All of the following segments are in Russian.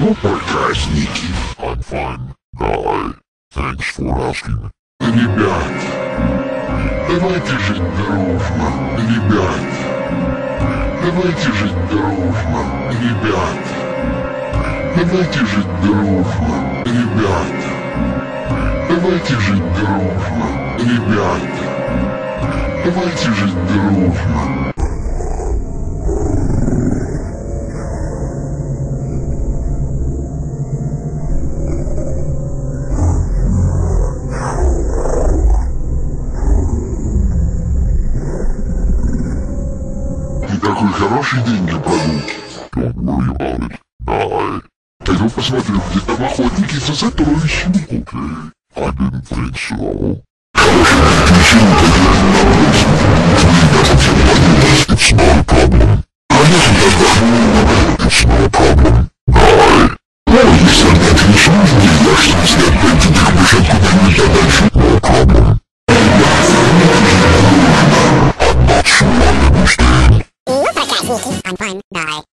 Ну, проказники. I'm fine, guy. Thanks for asking. Ребят, давайте жить дружно. Ребят, давайте жить дружно. Ребят, давайте жить дружно. Ребят, давайте жить дружно. Ребят, давайте жить дружно. Такой хороший день для прогулки. Don't worry about it, guy. Пойду посмотрю, где там охотники за сокровищами. Okay, I didn't think so. It's not a problem. It's not a problem, guy.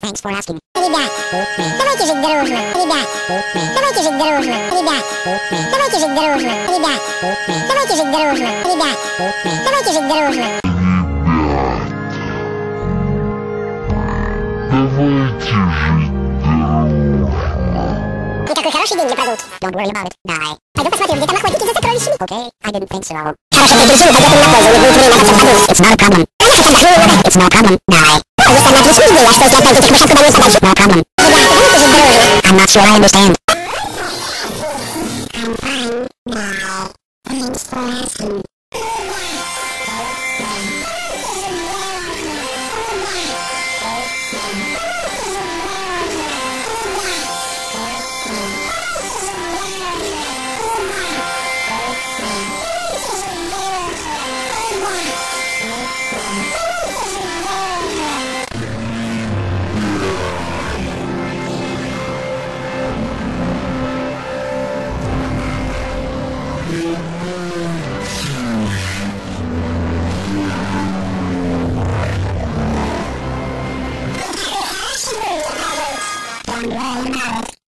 Thanks for asking. Ребят, давайте жить дружно. Ребят, давайте жить дружно. Ребят, давайте жить дружно. Ребят, давайте жить дружно. Ребят, давайте жить дружно. Давайте жить дружно. И такой хороший день для прогулки. Don't worry about it, die. Пойду посмотрю, где там охотники за сокровищами. Okay, I didn't think so. Хорошее приключение пойдет им на пользу, не будет всем подумать. It's not a problem. Конечно, отдохну немного. It's no problem, die. А если она отличная идея, что если отправить этих мышат куда-нибудь подальше? No problem. Ребята, давайте жить дружно. I'm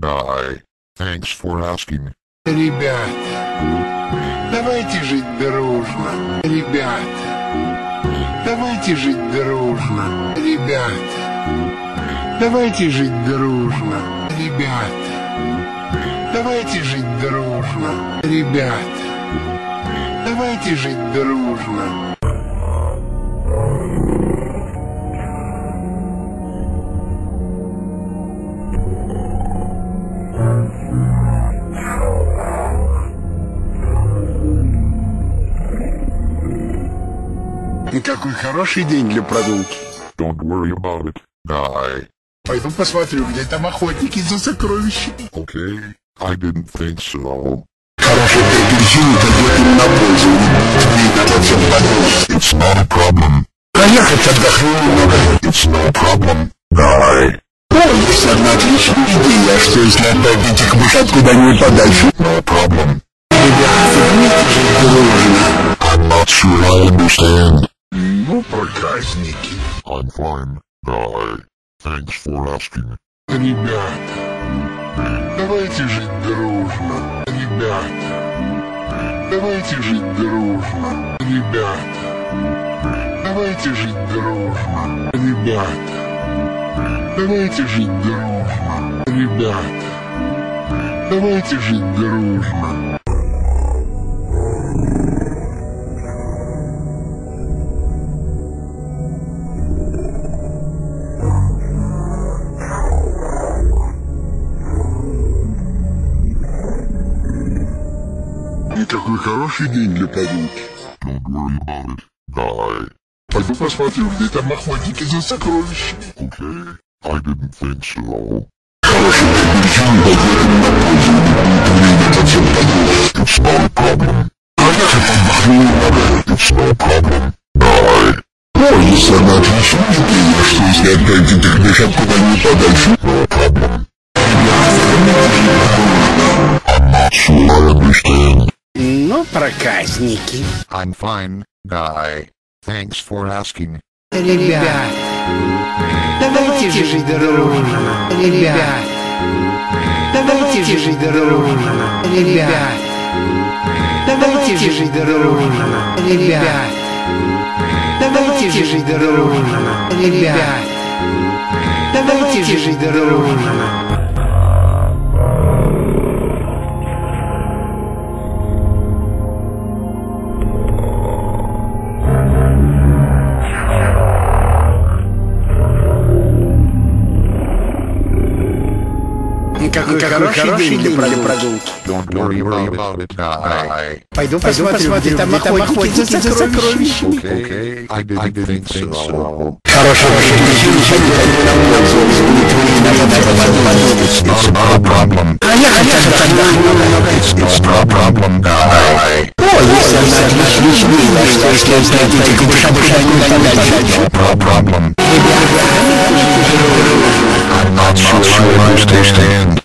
guy. Thanks for asking. Ребят, давайте жить дружно. Ребят, давайте жить дружно. Ребят, давайте жить дружно. Ребят, давайте жить дружно. Ребят, давайте жить дружно. Какой хороший день для прогулки. Don't worry about it, guy. Пойду посмотрю, где там охотники за сокровищами. Okay, I didn't think so. Хорошее приключение пойдет им на пользу. Будет обо всем подумать. It's not a problem. Я хоть отдохну немного. It's no problem, guy. Ой, все равно отличная идея. Что если отдать этих мышат куда-нибудь подальше? No problem. Ребята, давайте жить дружно. I'm not sure I understand. Проказники. I'm fine, guy. Thanks for asking. Ребята, давайте жить дружно. Ребята, давайте жить дружно. Ребята, давайте жить дружно. Ребята, давайте жить дружно. Ребята, давайте жить дружно. И такой хороший день для прогулки. Don't worry about it, guy. Пойду посмотрю, где там охотники за сокровищами. Okay, I didn't think so. на. It's not a problem. Проехать отдохни, It's no problem. Die. Ну, если она отлично не поняла, что если отдать этих мешок куда-нибудь подальше, no problem. Проказники. I'm fine, guy. Thanks for asking. Ребят, давайте жить дружно. Ребят, давайте жить дружно. Ребят, давайте жить дружно. Ребят, давайте жить дружно. Ребят, давайте жить дружно. Хороший, хороший день для прогулки. Don't worry about it, guy. Пойду посмотрю, где там охотники за сокровищами. I didn't think so. It's not a problem. It's not a problem, guy. No problem. I'm not sure I understand.